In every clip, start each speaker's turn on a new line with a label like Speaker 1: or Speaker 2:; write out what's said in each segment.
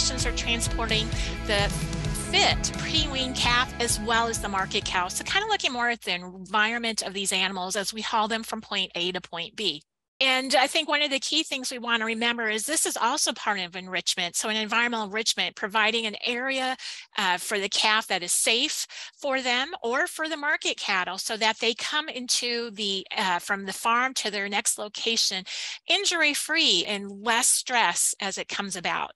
Speaker 1: locations are transporting the fit pre-wean calf as well as the market cow. So kind of looking more at the environment of these animals as we haul them from point A to point B. And I think one of the key things we want to remember is this is also part of enrichment. So an environmental enrichment, providing an area uh, for the calf that is safe for them or for the market cattle so that they come into the, uh, from the farm to their next location injury free and less stress as it comes about.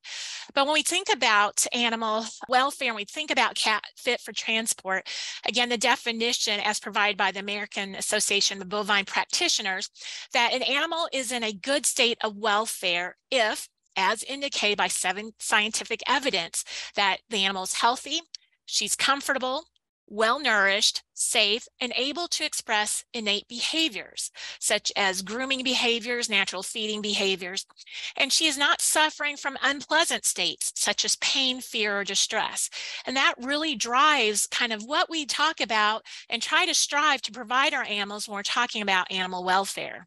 Speaker 1: But when we think about animal welfare and we think about cat fit for transport, again, the definition as provided by the American Association of Bovine Practitioners, that an animal animal is in a good state of welfare if, as indicated by seven scientific evidence, that the animal is healthy, she's comfortable, well nourished, safe, and able to express innate behaviors, such as grooming behaviors, natural feeding behaviors, and she is not suffering from unpleasant states, such as pain, fear, or distress. And that really drives kind of what we talk about and try to strive to provide our animals when we're talking about animal welfare.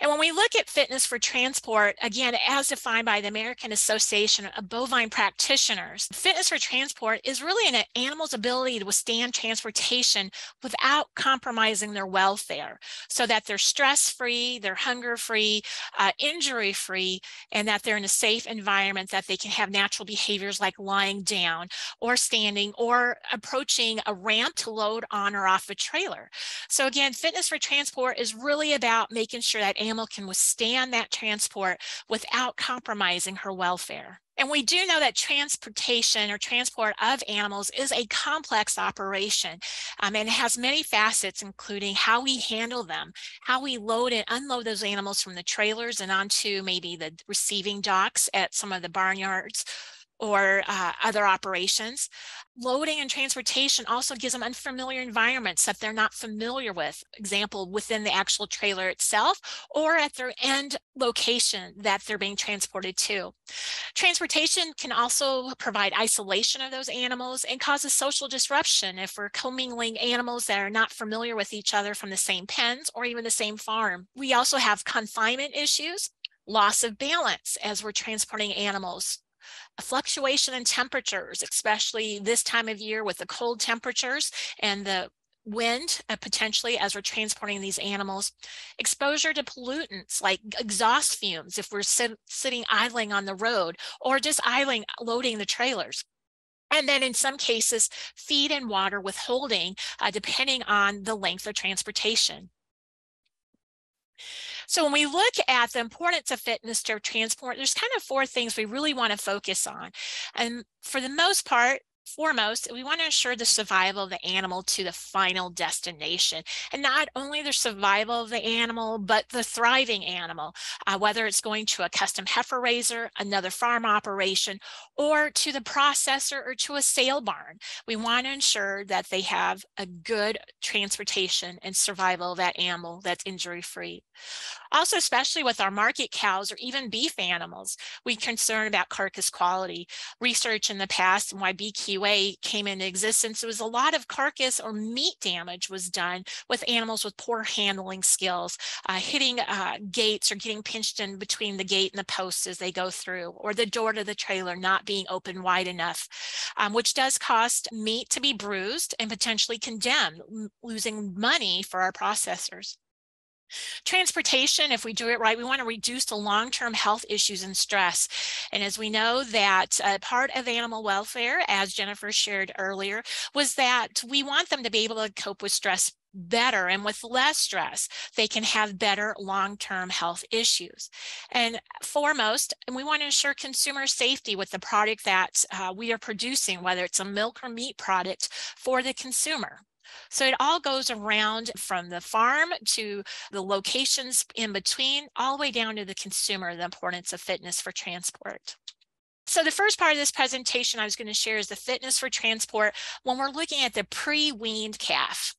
Speaker 1: And when we look at fitness for transport, again, as defined by the American Association of Bovine Practitioners, fitness for transport is really an animal's ability to withstand transportation without compromising their welfare so that they're stress-free, they're hunger-free, uh, injury-free, and that they're in a safe environment that they can have natural behaviors like lying down or standing or approaching a ramp to load on or off a trailer. So again, fitness for transport is really about making sure that animal can withstand that transport without compromising her welfare. And we do know that transportation or transport of animals is a complex operation um, and it has many facets, including how we handle them, how we load and unload those animals from the trailers and onto maybe the receiving docks at some of the barnyards or uh, other operations. Loading and transportation also gives them unfamiliar environments that they're not familiar with, example, within the actual trailer itself or at their end location that they're being transported to. Transportation can also provide isolation of those animals and causes social disruption if we're commingling animals that are not familiar with each other from the same pens or even the same farm. We also have confinement issues loss of balance as we're transporting animals a fluctuation in temperatures, especially this time of year with the cold temperatures and the wind uh, potentially as we're transporting these animals. Exposure to pollutants like exhaust fumes if we're sit sitting idling on the road or just idling loading the trailers. And then in some cases feed and water withholding uh, depending on the length of transportation so when we look at the importance of fitness to transport, there's kind of four things we really want to focus on. And for the most part, foremost, we want to ensure the survival of the animal to the final destination. And not only the survival of the animal, but the thriving animal, uh, whether it's going to a custom heifer raiser, another farm operation, or to the processor or to a sale barn. We want to ensure that they have a good transportation and survival of that animal that's injury free. Also, especially with our market cows or even beef animals, we concern about carcass quality. Research in the past and why BQA came into existence, there was a lot of carcass or meat damage was done with animals with poor handling skills, uh, hitting uh, gates or getting pinched in between the gate and the post as they go through, or the door to the trailer not being open wide enough, um, which does cost meat to be bruised and potentially condemned, losing money for our processors. Transportation, if we do it right, we want to reduce the long-term health issues and stress. And as we know that uh, part of animal welfare, as Jennifer shared earlier, was that we want them to be able to cope with stress better and with less stress, they can have better long-term health issues. And foremost, and we want to ensure consumer safety with the product that uh, we are producing, whether it's a milk or meat product for the consumer. So it all goes around from the farm to the locations in between, all the way down to the consumer, the importance of fitness for transport. So the first part of this presentation I was going to share is the fitness for transport when we're looking at the pre-weaned calf.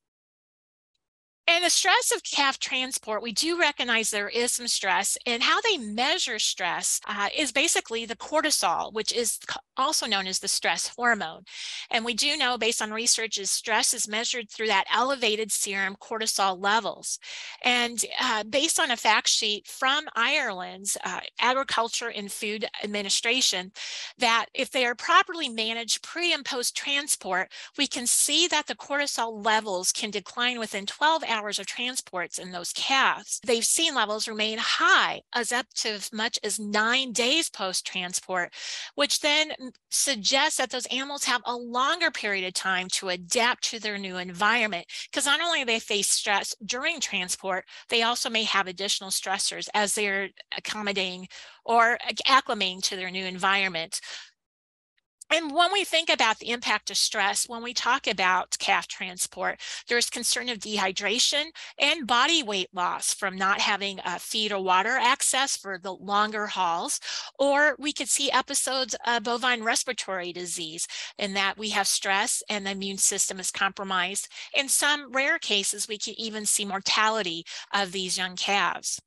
Speaker 1: And the stress of calf transport, we do recognize there is some stress and how they measure stress uh, is basically the cortisol, which is also known as the stress hormone. And we do know based on research is stress is measured through that elevated serum cortisol levels. And uh, based on a fact sheet from Ireland's uh, Agriculture and Food Administration, that if they are properly managed pre and post transport, we can see that the cortisol levels can decline within 12 hours of transports in those calves. They've seen levels remain high as up to as much as nine days post transport, which then suggests that those animals have a longer period of time to adapt to their new environment. Because not only do they face stress during transport, they also may have additional stressors as they're accommodating or acclimating to their new environment. And when we think about the impact of stress, when we talk about calf transport, there's concern of dehydration and body weight loss from not having uh, feed or water access for the longer hauls. Or we could see episodes of bovine respiratory disease in that we have stress and the immune system is compromised. In some rare cases, we can even see mortality of these young calves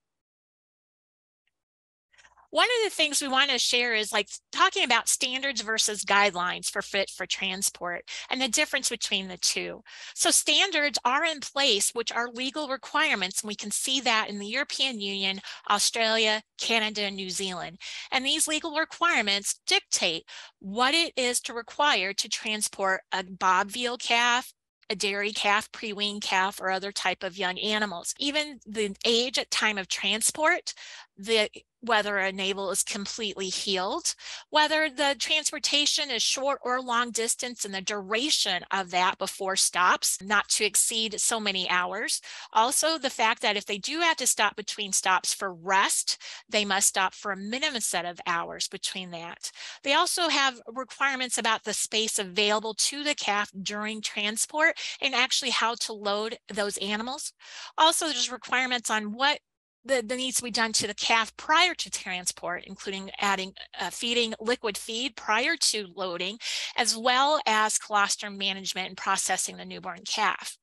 Speaker 1: one of the things we want to share is like talking about standards versus guidelines for fit for transport and the difference between the two. So standards are in place, which are legal requirements. And we can see that in the European Union, Australia, Canada, and New Zealand. And these legal requirements dictate what it is to require to transport a bob veal calf, a dairy calf, pre-weaned calf, or other type of young animals. Even the age at time of transport, the whether a navel is completely healed, whether the transportation is short or long distance and the duration of that before stops, not to exceed so many hours. Also, the fact that if they do have to stop between stops for rest, they must stop for a minimum set of hours between that. They also have requirements about the space available to the calf during transport and actually how to load those animals. Also, there's requirements on what the, needs to be done to the calf prior to transport, including adding uh, feeding liquid feed prior to loading, as well as colostrum management and processing the newborn calf.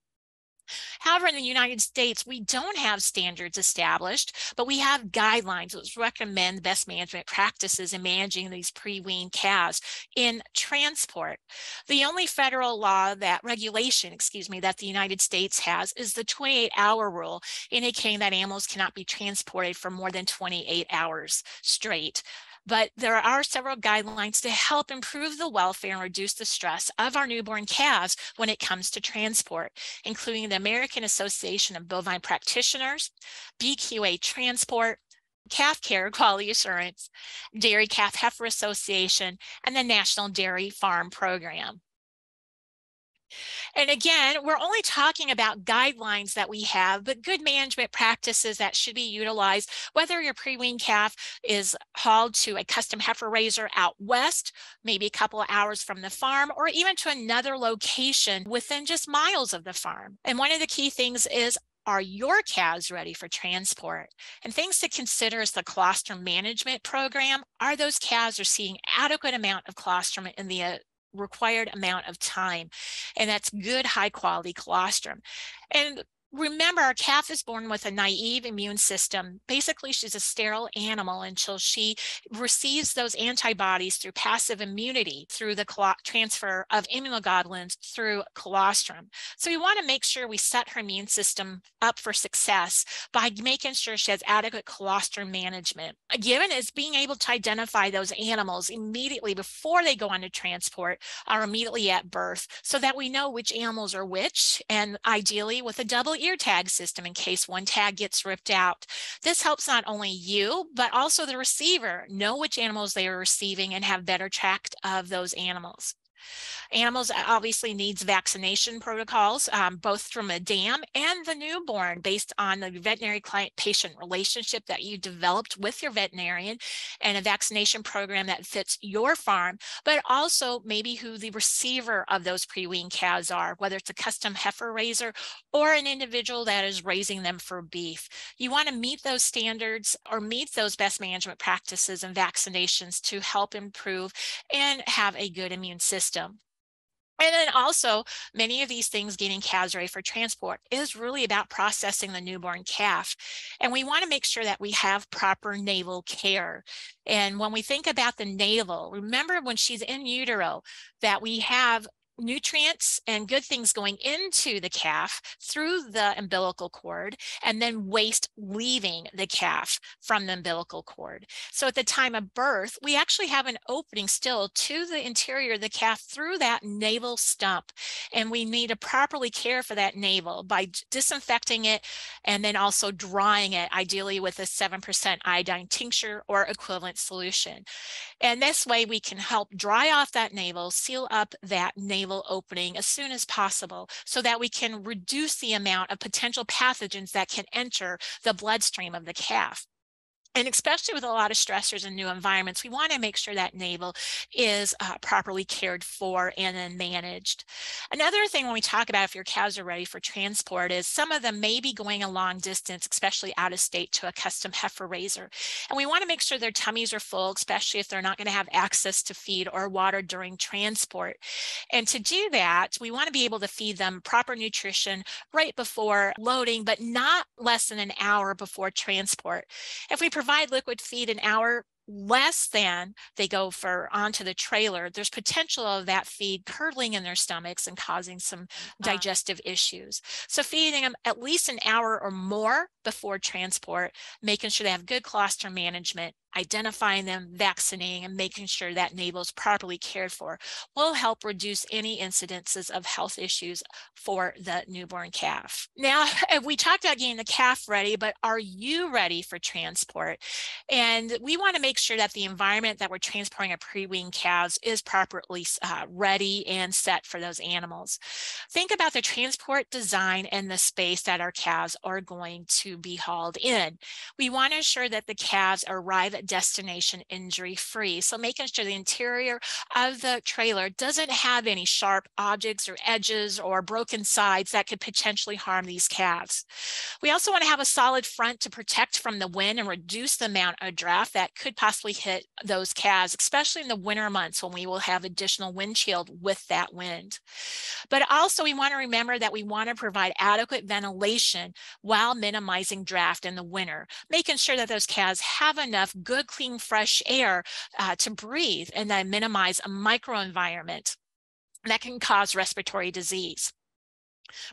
Speaker 1: However, in the United States, we don't have standards established, but we have guidelines which recommend best management practices in managing these pre-wean calves in transport. The only federal law that regulation, excuse me, that the United States has is the 28 hour rule, indicating that animals cannot be transported for more than 28 hours straight. But there are several guidelines to help improve the welfare and reduce the stress of our newborn calves when it comes to transport, including the American Association of Bovine Practitioners, BQA Transport, Calf Care Quality Assurance, Dairy Calf Heifer Association, and the National Dairy Farm Program. And again, we're only talking about guidelines that we have, but good management practices that should be utilized, whether your pre-weaned calf is hauled to a custom heifer raiser out west, maybe a couple of hours from the farm, or even to another location within just miles of the farm. And one of the key things is are your calves ready for transport? And things to consider is the colostrum management program. Are those calves receiving adequate amount of colostrum in the required amount of time. And that's good high quality colostrum. And remember our calf is born with a naive immune system. Basically she's a sterile animal until she receives those antibodies through passive immunity through the transfer of immunoglobulins through colostrum. So we want to make sure we set her immune system up for success by making sure she has adequate colostrum management. Given is being able to identify those animals immediately before they go on to transport or immediately at birth so that we know which animals are which and ideally with a double ear tag system in case one tag gets ripped out. This helps not only you, but also the receiver know which animals they are receiving and have better track of those animals. Animals obviously needs vaccination protocols, um, both from a dam and the newborn based on the veterinary client patient relationship that you developed with your veterinarian and a vaccination program that fits your farm, but also maybe who the receiver of those pre-weaned calves are, whether it's a custom heifer raiser or an individual that is raising them for beef. You want to meet those standards or meet those best management practices and vaccinations to help improve and have a good immune system. And then also many of these things getting calves ready for transport is really about processing the newborn calf. And we wanna make sure that we have proper navel care. And when we think about the navel, remember when she's in utero that we have nutrients and good things going into the calf through the umbilical cord and then waste leaving the calf from the umbilical cord. So at the time of birth, we actually have an opening still to the interior of the calf through that navel stump. And we need to properly care for that navel by disinfecting it and then also drying it, ideally with a 7% iodine tincture or equivalent solution. And this way we can help dry off that navel, seal up that navel opening as soon as possible so that we can reduce the amount of potential pathogens that can enter the bloodstream of the calf. And especially with a lot of stressors and new environments, we want to make sure that navel is uh, properly cared for and then managed. Another thing when we talk about if your cows are ready for transport is some of them may be going a long distance, especially out of state to a custom heifer raiser. And we want to make sure their tummies are full, especially if they're not going to have access to feed or water during transport. And to do that, we want to be able to feed them proper nutrition right before loading, but not less than an hour before transport. If we provide liquid feed an hour less than they go for onto the trailer, there's potential of that feed curdling in their stomachs and causing some uh-huh. digestive issues. So feeding them at least an hour or more before transport, making sure they have good colostrum management identifying them, vaccinating, and making sure that navel is properly cared for will help reduce any incidences of health issues for the newborn calf. Now, we talked about getting the calf ready, but are you ready for transport? And we want to make sure that the environment that we're transporting our pre-weaned calves is properly uh, ready and set for those animals. Think about the transport design and the space that our calves are going to be hauled in. We want to ensure that the calves arrive destination injury free. So making sure the interior of the trailer doesn't have any sharp objects or edges or broken sides that could potentially harm these calves. We also want to have a solid front to protect from the wind and reduce the amount of draft that could possibly hit those calves, especially in the winter months when we will have additional wind chill with that wind. But also we want to remember that we want to provide adequate ventilation while minimizing draft in the winter, making sure that those calves have enough good clean, fresh air uh, to breathe and then minimize a microenvironment that can cause respiratory disease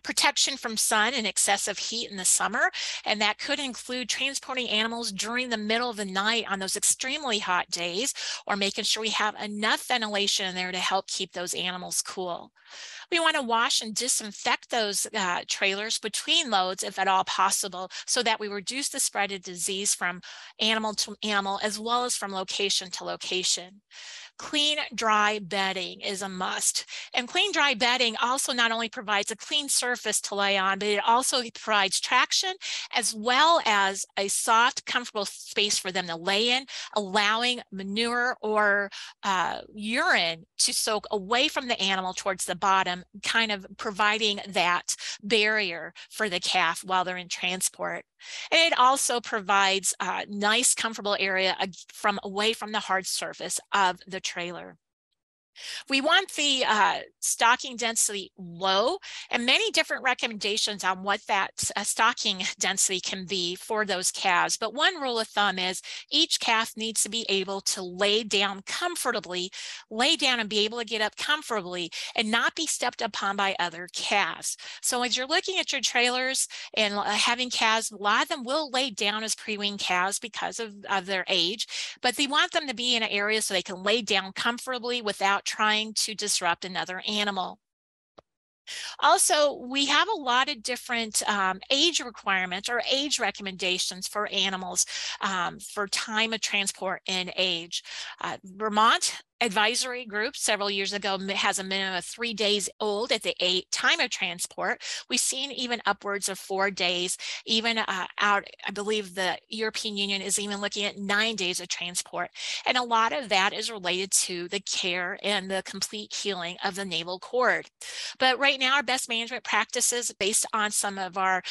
Speaker 1: protection from sun and excessive heat in the summer, and that could include transporting animals during the middle of the night on those extremely hot days, or making sure we have enough ventilation in there to help keep those animals cool. We want to wash and disinfect those uh, trailers between loads if at all possible so that we reduce the spread of disease from animal to animal as well as from location to location. Clean, dry bedding is a must. And clean, dry bedding also not only provides a clean surface to lay on, but it also provides traction as well as a soft, comfortable space for them to lay in, allowing manure or uh, urine to soak away from the animal towards the bottom, Um, kind of providing that barrier for the calf while they're in transport. And it also provides a nice, comfortable area from away from the hard surface of the trailer. We want the uh, stocking density low and many different recommendations on what that uh, stocking density can be for those calves. But one rule of thumb is each calf needs to be able to lay down comfortably, lay down and be able to get up comfortably and not be stepped upon by other calves. So as you're looking at your trailers and uh, having calves, a lot of them will lay down as pre-weaned calves because of, of their age, but they want them to be in an area so they can lay down comfortably without trying to disrupt another animal. Also, we have a lot of different um, age requirements or age recommendations for animals um, for time of transport and age. Uh, Vermont advisory group several years ago has a minimum of three days old at the eight time of transport. We've seen even upwards of four days, even uh, out, I believe the European Union is even looking at nine days of transport. And a lot of that is related to the care and the complete healing of the navel cord. But right now, our best management practices based on some of our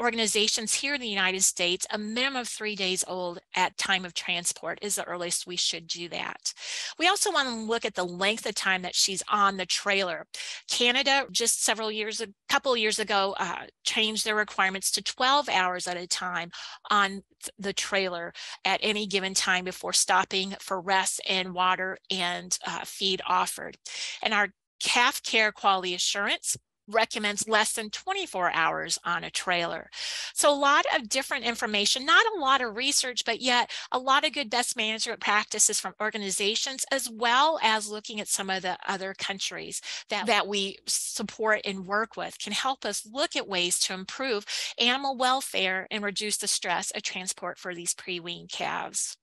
Speaker 1: organizations here in the United States, a minimum of three days old at time of transport is the earliest we should do that. We also want to look at the length of time that she's on the trailer. Canada just several years, a couple years ago, uh, changed their requirements to 12 hours at a time on the trailer at any given time before stopping for rest and water and uh, feed offered. And our calf care quality assurance recommends less than 24 hours on a trailer. So a lot of different information, not a lot of research, but yet a lot of good best management practices from organizations, as well as looking at some of the other countries that, that we support and work with can help us look at ways to improve animal welfare and reduce the stress of transport for these pre-weaned calves.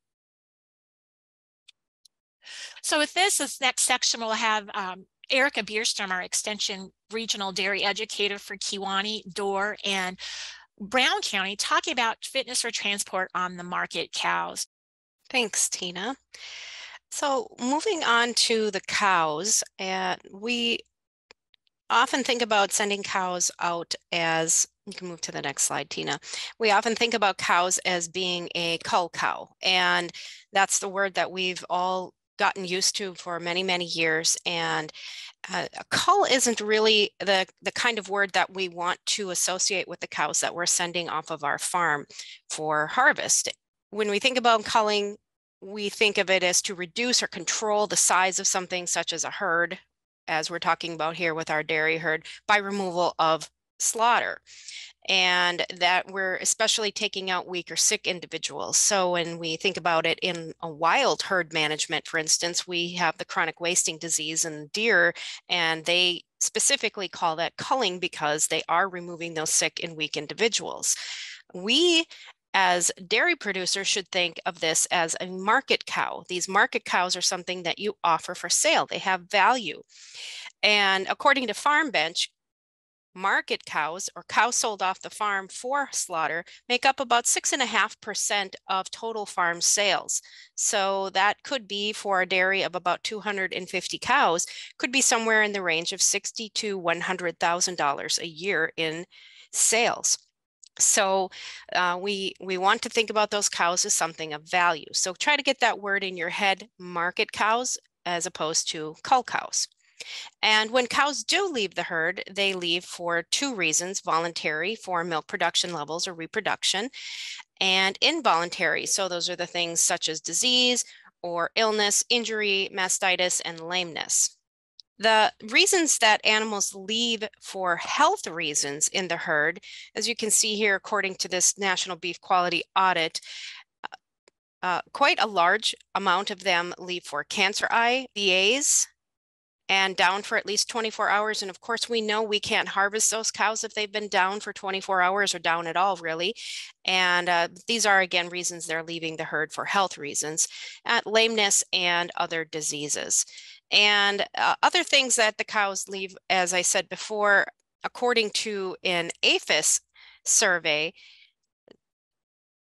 Speaker 1: So with this, this next section we'll have um, Aerica Bjurstrom, our Extension Regional Dairy Educator for Kewaunee, Door, and Brown County, talking about fitness for transport on the market cows.
Speaker 2: Thanks, Tina. So moving on to the cows, and we often think about sending cows out as you can move to the next slide, Tina. We often think about cows as being a cull cow, and that's the word that we've all gotten used to for many, many years. And uh, a cull isn't really the, the kind of word that we want to associate with the cows that we're sending off of our farm for harvest. When we think about culling, we think of it as to reduce or control the size of something such as a herd, as we're talking about here with our dairy herd, by removal of slaughter and that we're especially taking out weak or sick individuals. So when we think about it in a wild herd management, for instance, we have the chronic wasting disease in deer, and they specifically call that culling because they are removing those sick and weak individuals. We as dairy producers should think of this as a market cow. These market cows are something that you offer for sale. They have value. And according to Farm Bench, market cows or cows sold off the farm for slaughter make up about six and a half percent of total farm sales. So that could be for a dairy of about 250 cows, could be somewhere in the range of 60 to $100,000 a year in sales. So uh, we we want to think about those cows as something of value. So try to get that word in your head, market cows, as opposed to cull cows. And when cows do leave the herd, they leave for two reasons voluntary for milk production levels or reproduction, and involuntary. So, those are the things such as disease or illness, injury, mastitis, and lameness. The reasons that animals leave for health reasons in the herd, as you can see here, according to this National Beef Quality Audit, uh, uh quite a large amount of them leave for cancer eye, BAs, and down for at least 24 hours. And of course, we know we can't harvest those cows if they've been down for 24 hours or down at all, really. And uh, these are, again, reasons they're leaving the herd for health reasons, uh, lameness, and other diseases. And uh, other things that the cows leave, as I said before, according to an APHIS survey,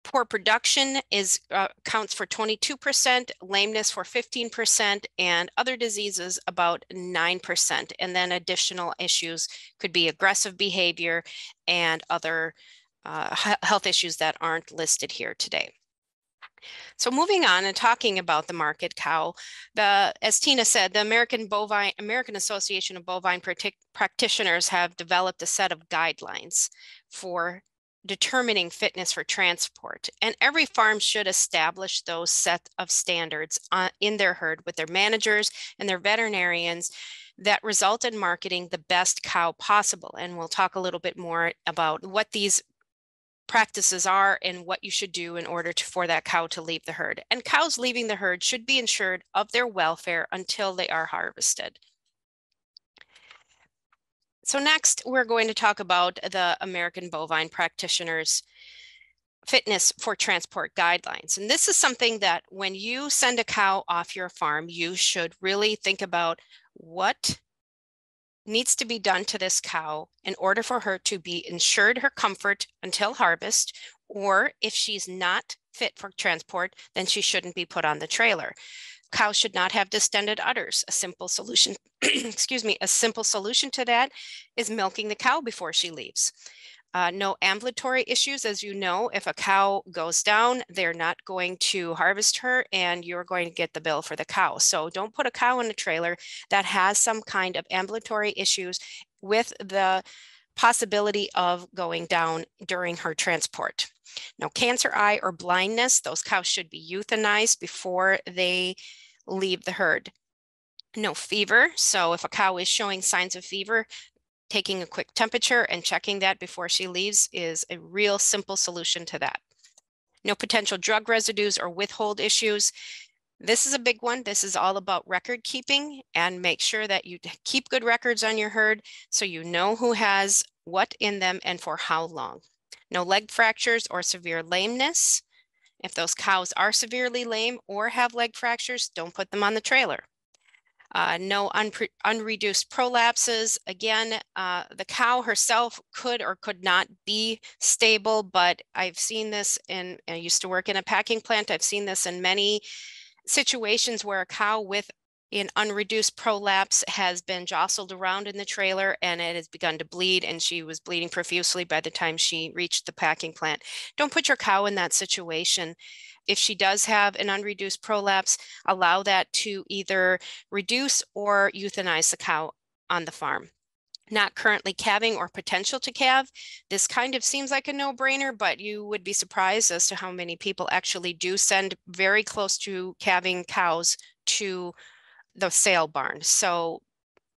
Speaker 2: Poor production is uh, counts for 22%, lameness for 15%, and other diseases about 9%. And then additional issues could be aggressive behavior and other uh, health issues that aren't listed here today. So moving on and talking about the market cow, the as Tina said, the American Bovine American Association of Bovine Practitioners have developed a set of guidelines for determining fitness for transport. And every farm should establish those set of standards uh, in their herd with their managers and their veterinarians that result in marketing the best cow possible. And we'll talk a little bit more about what these practices are and what you should do in order to, for that cow to leave the herd. And cows leaving the herd should be ensured of their welfare until they are harvested. So next, we're going to talk about the American Bovine Practitioners Fitness for Transport Guidelines. And this is something that when you send a cow off your farm, you should really think about what needs to be done to this cow in order for her to be ensured her comfort until harvest, or if she's not fit for transport, then she shouldn't be put on the trailer. Cows should not have distended udders. A simple solution, excuse me, a simple solution to that is milking the cow before she leaves. Uh, no ambulatory issues, as you know, if a cow goes down, they're not going to harvest her and you're going to get the bill for the cow. So don't put a cow in a trailer that has some kind of ambulatory issues with the possibility of going down during her transport. Now, cancer eye or blindness, those cows should be euthanized before they leave the herd. No fever. So if a cow is showing signs of fever, taking a quick temperature and checking that before she leaves is a real simple solution to that. No potential drug residues or withhold issues. This is a big one. This is all about record keeping and make sure that you keep good records on your herd so you know who has what in them and for how long. No leg fractures or severe lameness. If those cows are severely lame or have leg fractures, don't put them on the trailer. Uh, no unreduced prolapses. Again, uh, the cow herself could or could not be stable, but I've seen this in, I used to work in a packing plant. I've seen this in many situations where a cow with an unreduced prolapse has been jostled around in the trailer and it has begun to bleed and she was bleeding profusely by the time she reached the packing plant. Don't put your cow in that situation. If she does have an unreduced prolapse, allow that to either reduce or euthanize the cow on the farm. Not currently calving or potential to calve. This kind of seems like a no brainer, but you would be surprised as to how many people actually do send very close to calving cows to the sale barn. So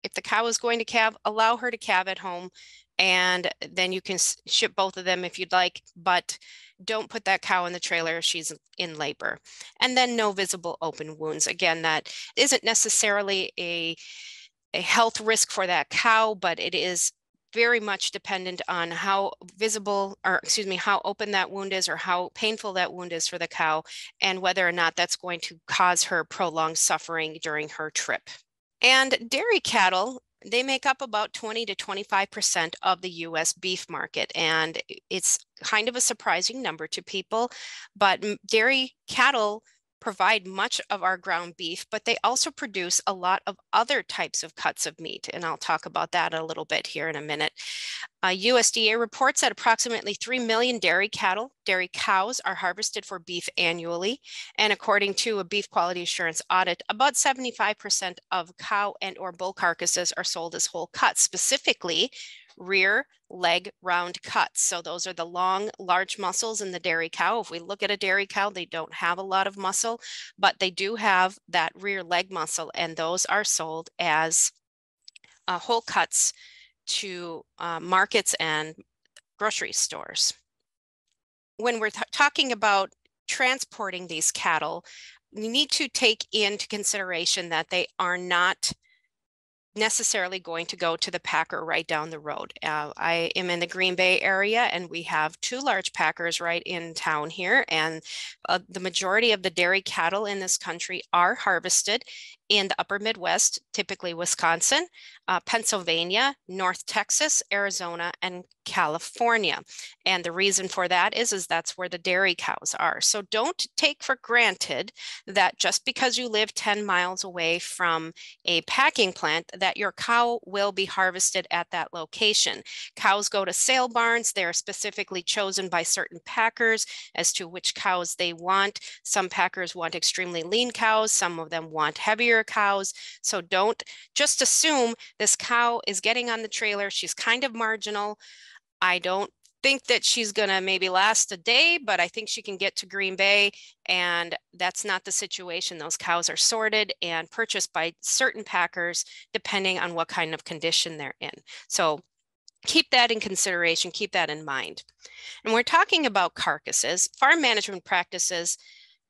Speaker 2: if the cow is going to calve, allow her to calve at home and then you can ship both of them if you'd like, but don't put that cow in the trailer if she's in labor. And then no visible open wounds. Again, that isn't necessarily a, a health risk for that cow, but it is very much dependent on how visible or excuse me how open that wound is or how painful that wound is for the cow and whether or not that's going to cause her prolonged suffering during her trip and dairy cattle they make up about 20 to 25% of the US beef market. And it's kind of a surprising number to people, but dairy cattle provide much of our ground beef, but they also produce a lot of other types of cuts of meat. And I'll talk about that a little bit here in a minute. Uh, USDA reports that approximately 3 million dairy cattle, dairy cows are harvested for beef annually. And according to a beef quality assurance audit, about 75% of cow and or bull carcasses are sold as whole cuts. Specifically, rear leg round cuts. So those are the long, large muscles in the dairy cow. If we look at a dairy cow, they don't have a lot of muscle, but they do have that rear leg muscle, and those are sold as uh, whole cuts to uh, markets and grocery stores. When we're talking about transporting these cattle, we need to take into consideration that they are not necessarily going to go to the packer right down the road. Uh, I am in the Green Bay area and we have two large packers right in town here and uh, the majority of the dairy cattle in this country are harvested in the upper Midwest, typically Wisconsin, uh, Pennsylvania, North Texas, Arizona, and California. And the reason for that is, is that's where the dairy cows are. So don't take for granted that just because you live 10 miles away from a packing plant, that your cow will be harvested at that location. Cows go to sale barns. They're specifically chosen by certain packers as to which cows they want. Some packers want extremely lean cows. Some of them want heavier cows. So don't just assume this cow is getting on the trailer. She's kind of marginal. I don't think that she's going to maybe last a day, but I think she can get to Green Bay. And that's not the situation. Those cows are sorted and purchased by certain packers, depending on what kind of condition they're in. So keep that in consideration, keep that in mind. And we're talking about carcasses, farm management practices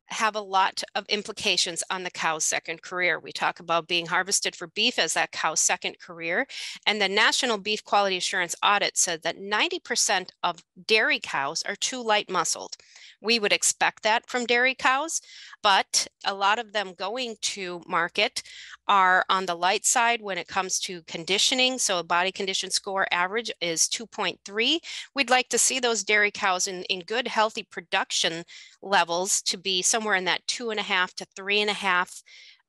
Speaker 2: have a lot of implications on the cow's second career. We talk about being harvested for beef as that cow's second career. And the National Beef Quality Assurance Audit said that 90% of dairy cows are too light muscled. We would expect that from dairy cows, but a lot of them going to market are on the light side when it comes to conditioning. So a body condition score average is 2.3. We'd like to see those dairy cows in, in good, healthy production levels to be somewhere in that two and a half to three and a half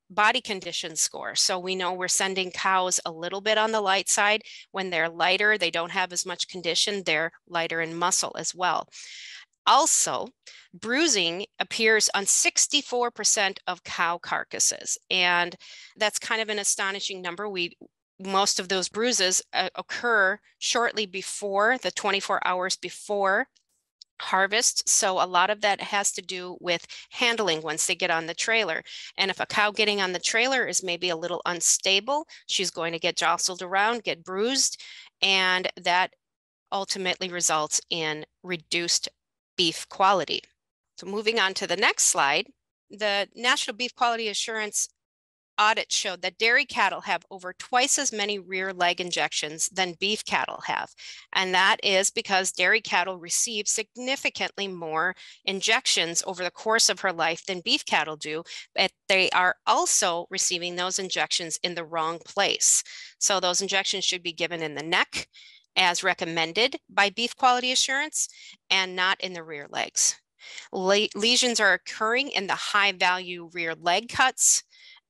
Speaker 2: body condition score. So we know we're sending cows a little bit on the light side. When they're lighter, they don't have as much condition, they're lighter in muscle as well. Also, bruising appears on 64% of cow carcasses. And that's kind of an astonishing number. We most of those bruises uh, occur shortly before the 24 hours before harvest. So a lot of that has to do with handling once they get on the trailer. And if a cow getting on the trailer is maybe a little unstable, she's going to get jostled around, get bruised, and that ultimately results in reduced beef quality. So moving on to the next slide, the National Beef Quality Assurance audit showed that dairy cattle have over twice as many rear leg injections than beef cattle have. And that is because dairy cattle receive significantly more injections over the course of her life than beef cattle do, but they are also receiving those injections in the wrong place. So those injections should be given in the neck as recommended by beef quality assurance and not in the rear legs. Le lesions are occurring in the high value rear leg cuts,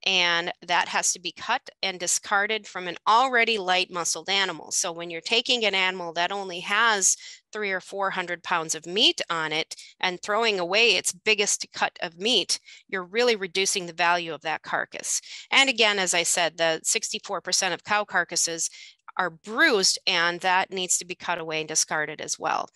Speaker 2: and that has to be cut and discarded from an already light muscled animal. So when you're taking an animal that only has three or 400 pounds of meat on it and throwing away its biggest cut of meat, you're really reducing the value of that carcass. And again, as I said, the 64% of cow carcasses are bruised and that needs to be cut away and discarded as well.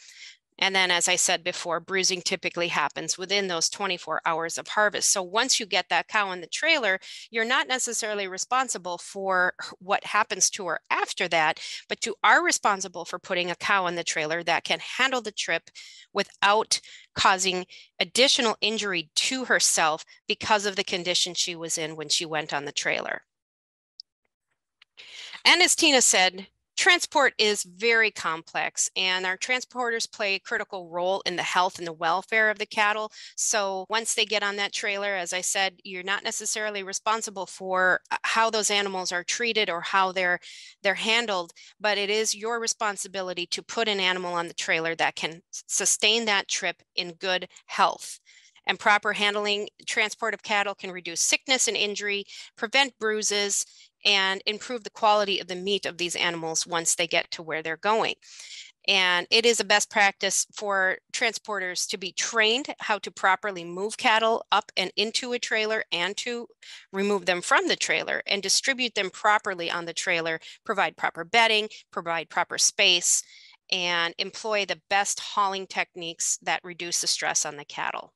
Speaker 2: And then, as I said before, bruising typically happens within those 24 hours of harvest. So once you get that cow in the trailer, you're not necessarily responsible for what happens to her after that, but you are responsible for putting a cow in the trailer that can handle the trip without causing additional injury to herself because of the condition she was in when she went on the trailer. And as Tina said, transport is very complex and our transporters play a critical role in the health and the welfare of the cattle. So once they get on that trailer, as I said, you're not necessarily responsible for uh, how those animals are treated or how they're they're handled, but it is your responsibility to put an animal on the trailer that can sustain that trip in good health and proper handling transport of cattle can reduce sickness and injury, prevent bruises, and improve the quality of the meat of these animals once they get to where they're going. And it is a best practice for transporters to be trained how to properly move cattle up and into a trailer and to remove them from the trailer and distribute them properly on the trailer, provide proper bedding, provide proper space, and employ the best hauling techniques that reduce the stress on the cattle.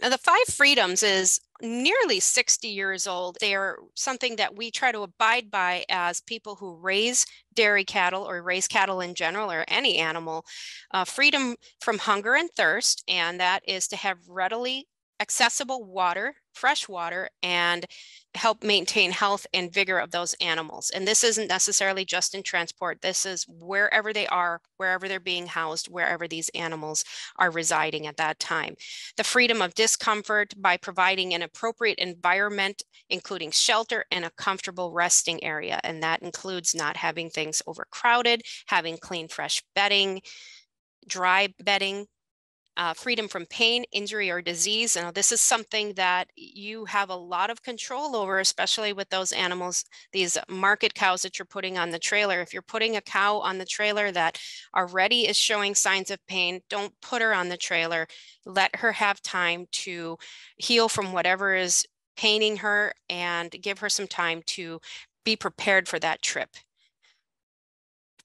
Speaker 2: Now, the five freedoms is nearly 60 years old. They are something that we try to abide by as people who raise dairy cattle or raise cattle in general or any animal. Uh, freedom from hunger and thirst, and that is to have readily accessible water, fresh water, and help maintain health and vigor of those animals. And this isn't necessarily just in transport. This is wherever they are, wherever they're being housed, wherever these animals are residing at that time. The freedom of discomfort by providing an appropriate environment, including shelter and a comfortable resting area. And that includes not having things overcrowded, having clean, fresh bedding, dry bedding, uh, freedom from pain, injury, or disease. Now, this is something that you have a lot of control over, especially with those animals, these market cows that you're putting on the trailer. If you're putting a cow on the trailer that already is showing signs of pain, don't put her on the trailer. Let her have time to heal from whatever is paining her and give her some time to be prepared for that trip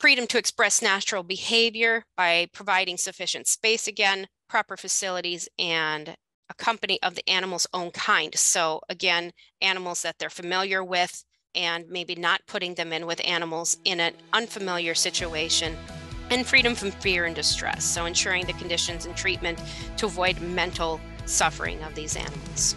Speaker 2: freedom to express natural behavior by providing sufficient space again, proper facilities and a company of the animal's own kind. So again, animals that they're familiar with and maybe not putting them in with animals in an unfamiliar situation and freedom from fear and distress. So ensuring the conditions and treatment to avoid mental suffering of these animals.